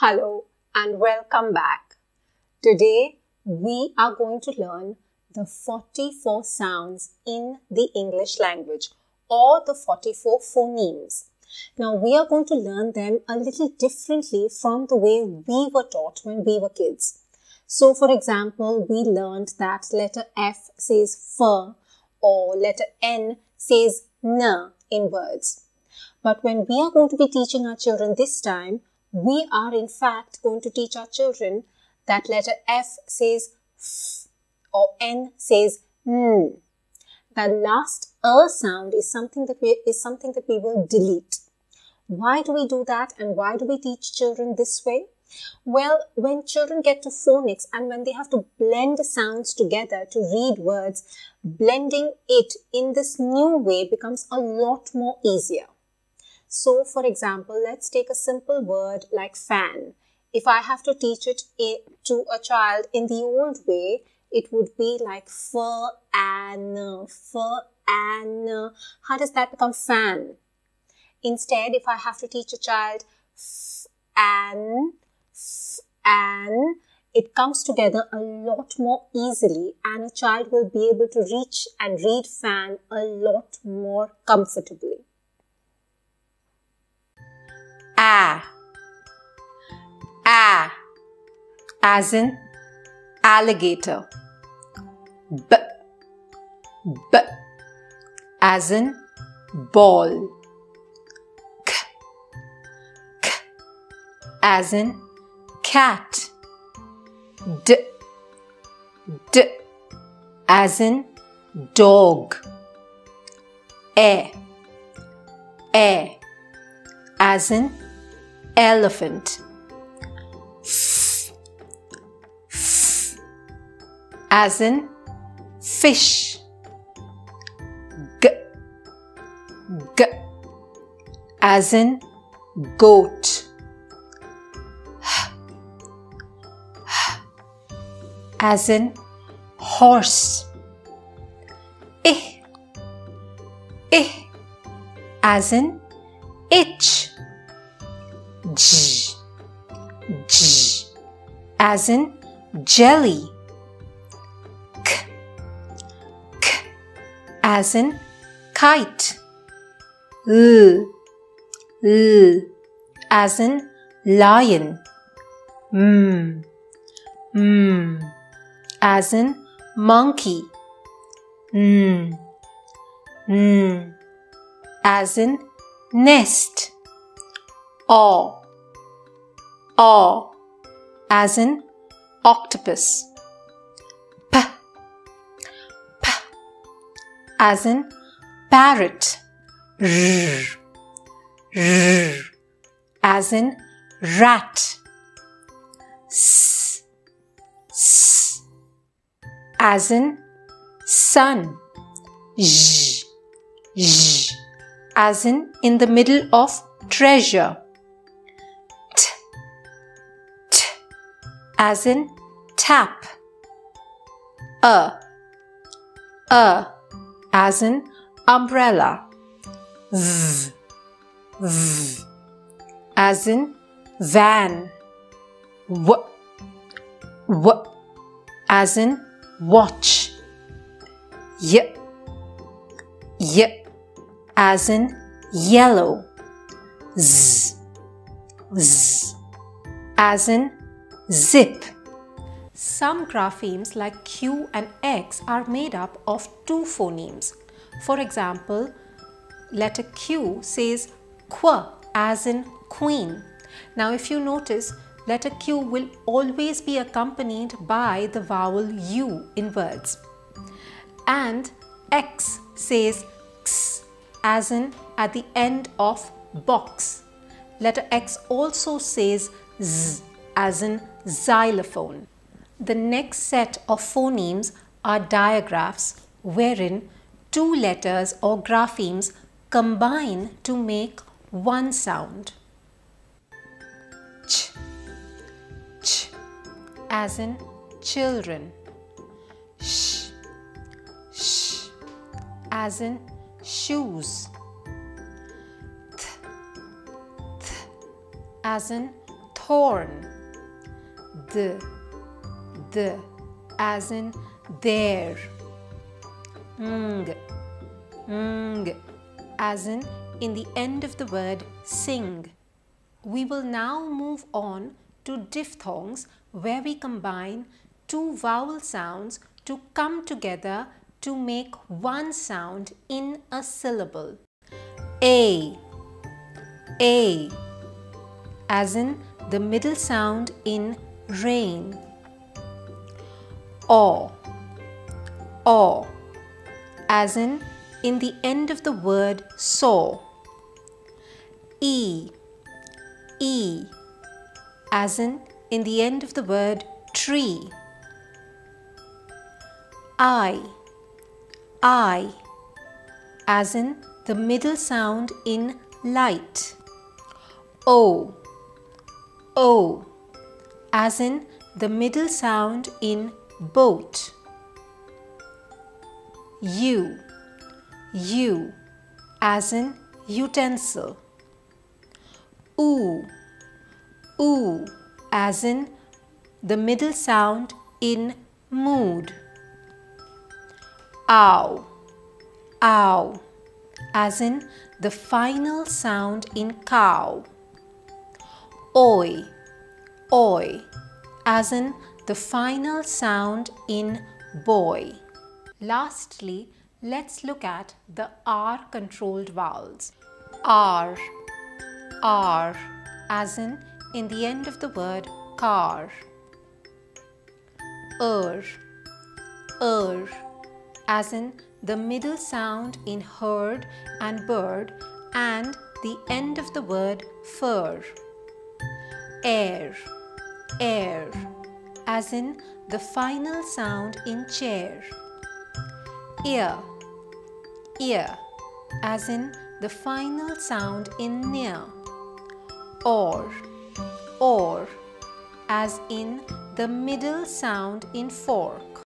Hello and welcome back. Today we are going to learn the 44 sounds in the English language or the 44 phonemes. Now we are going to learn them a little differently from the way we were taught when we were kids. So for example, we learned that letter F says f or letter N says n in words. But when we are going to be teaching our children this time, we are in fact going to teach our children that letter F says f or N says n. The last a sound is something that we is something that we will delete. Why do we do that and why do we teach children this way? Well, when children get to phonics and when they have to blend sounds together to read words, blending it in this new way becomes a lot more easier. So, for example, let's take a simple word like fan. If I have to teach it to a child in the old way, it would be like fur and fur and how does that become fan? Instead, if I have to teach a child f and it comes together a lot more easily and a child will be able to reach and read fan a lot more comfortably. A. A. As in alligator. B. B. As in ball. K. K. As in cat. D. D. As in dog. E. E. As in elephant. As in fish. G, g, as in goat. As in horse. I, I, as in itch. J, j, as in jelly. K, k, as in kite. L, l, as in lion. M, m, as in monkey. N, n, as in nest. O, o, as in octopus. P, p, as in parrot. R, r, as in rat. S, s, as in sun. J, j, as in in the middle of treasure. As in tap. A, a, as in umbrella. Z. Z as in van. W, w, as in watch. Y, y, as in yellow. Z, z, as in zip. Some graphemes like Q and X are made up of two phonemes. For example, letter Q says qu as in queen. Now if you notice, letter Q will always be accompanied by the vowel U in words. And X says x as in at the end of box. Letter X also says z as in xylophone. The next set of phonemes are digraphs wherein two letters or graphemes combine to make one sound. Ch, ch, as in children. Sh, sh, as in shoes. T as in horn. The, the, as in there. Ng, ng, as in in the end of the word sing. We will now move on to diphthongs where we combine two vowel sounds to come together to make one sound in a syllable. A, A, as in the middle sound in rain. O, O, as in in the end of the word saw. E, E, as in in the end of the word tree. I, I, as in the middle sound in light. O, O, as in the middle sound in boat. U, U, as in utensil. Oo, oo, as in the middle sound in mood. Ow, ow, as in the final sound in cow. Oi, oi, as in the final sound in boy. Lastly, let's look at the R controlled vowels. R, R, as in in the end of the word car. Er, er, as in the middle sound in herd and bird and the end of the word fur. Air, air, as in the final sound in chair. Ear, ear, as in the final sound in near. Or, or, as in the middle sound in fork.